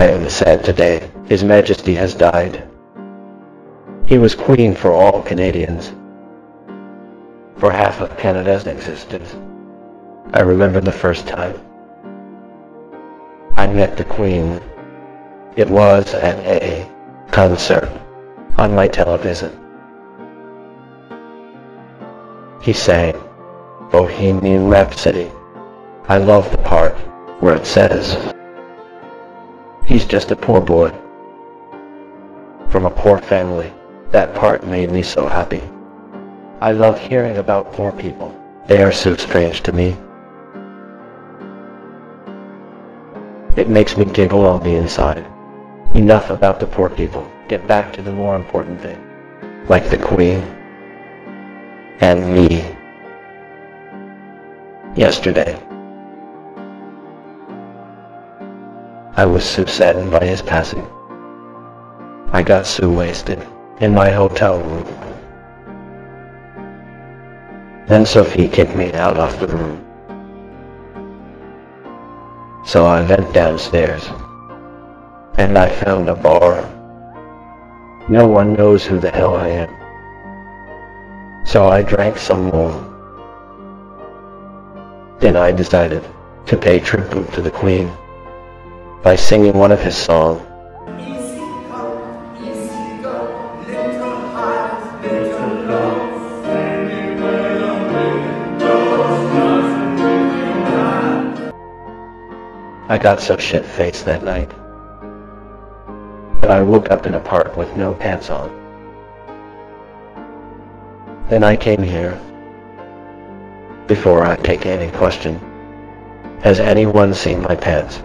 I am sad today. His Majesty has died. He was Queen for all Canadians. For half of Canada's existence. I remember the first time. I met the Queen. It was at a concert on my television. He sang Bohemian Rhapsody. I love the part where it says, He's just a poor boy. From a poor family. That part made me so happy. I love hearing about poor people. They are so strange to me. It makes me giggle on the inside. Enough about the poor people. Get back to the more important thing. Like the Queen. And me. Yesterday. I was so saddened by his passing. I got so wasted in my hotel room. Then Sophie kicked me out of the room. So I went downstairs, and I found a bar. No one knows who the hell I am. So I drank some more. Then I decided to pay tribute to the Queen by singing one of his songs. I got so shit-faced that night that I woke up in a park with no pants on. Then I came here. Before I take any question, has anyone seen my pants?